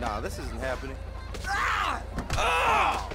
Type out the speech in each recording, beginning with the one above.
Nah, this isn't happening. Ah! Ah!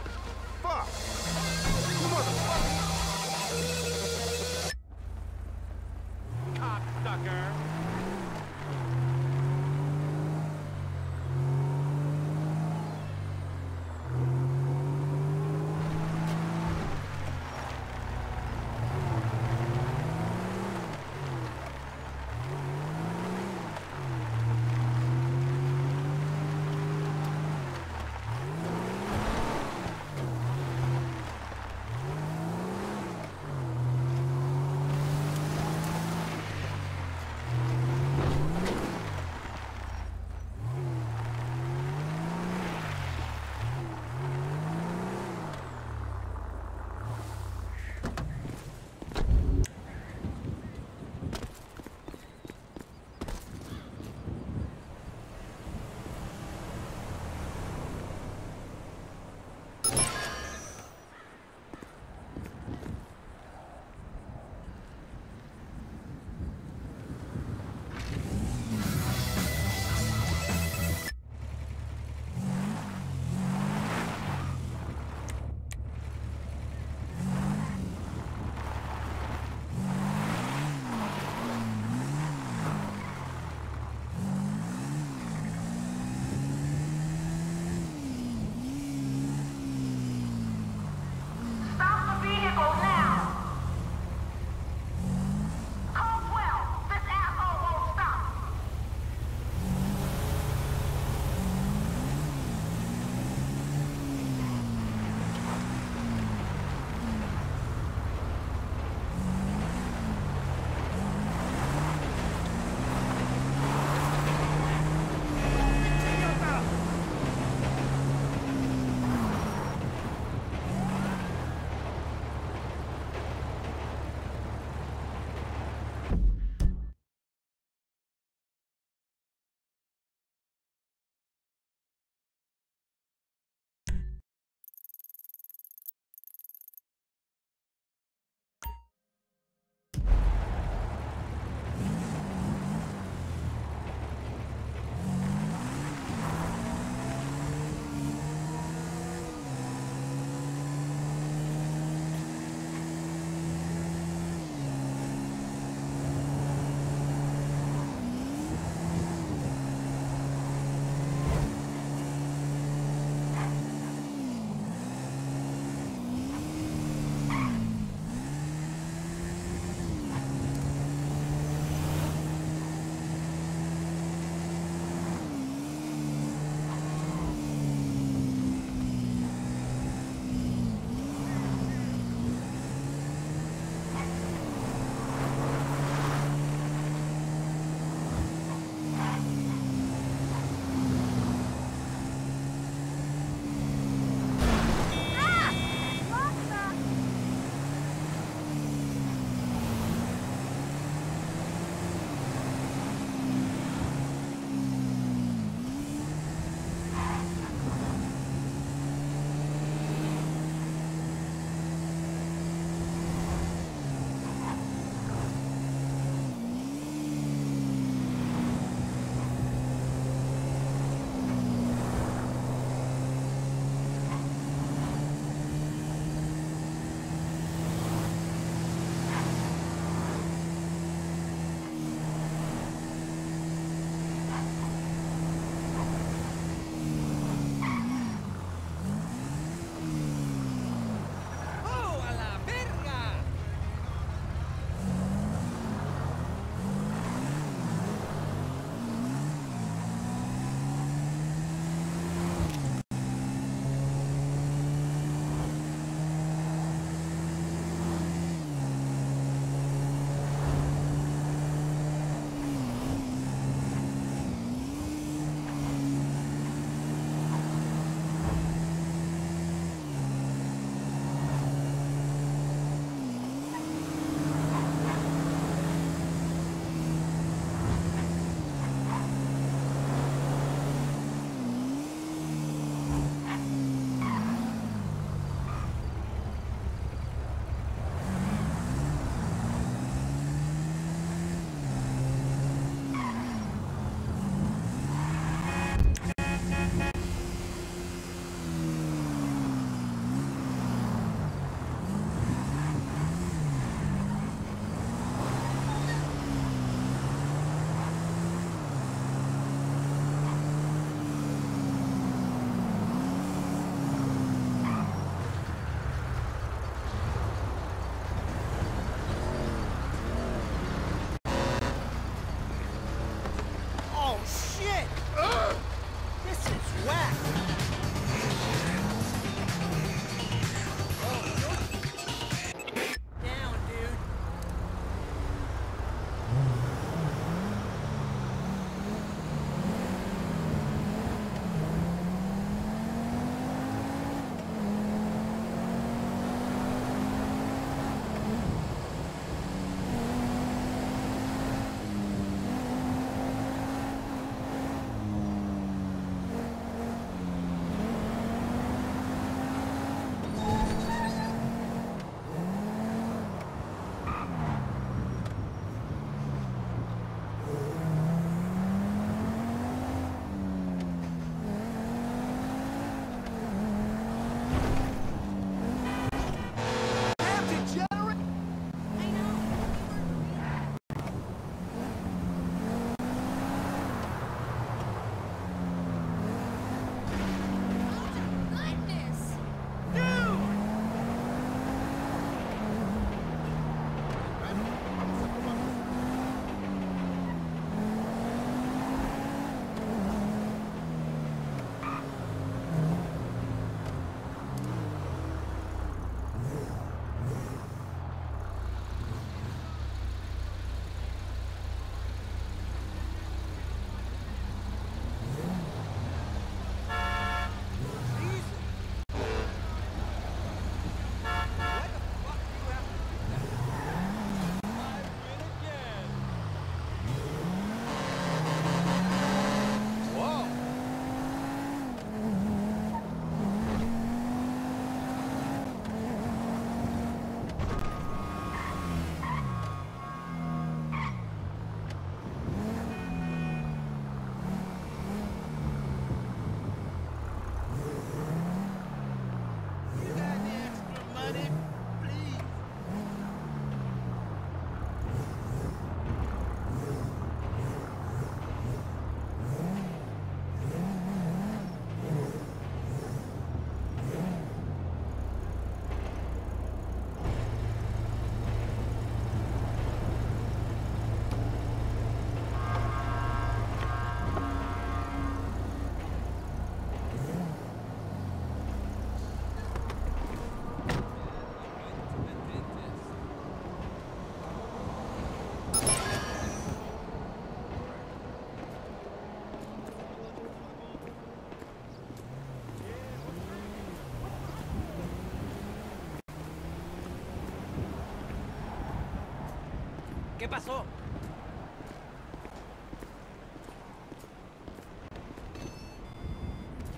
Pasó?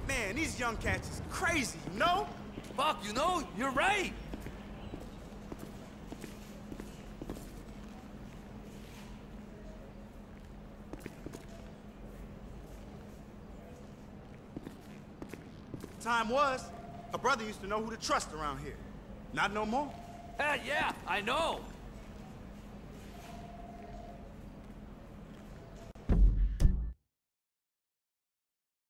Man, these young cats is crazy, you know? Fuck, you know, you're right. Time was, a brother used to know who to trust around here. Not no more. Ah, yeah, I know.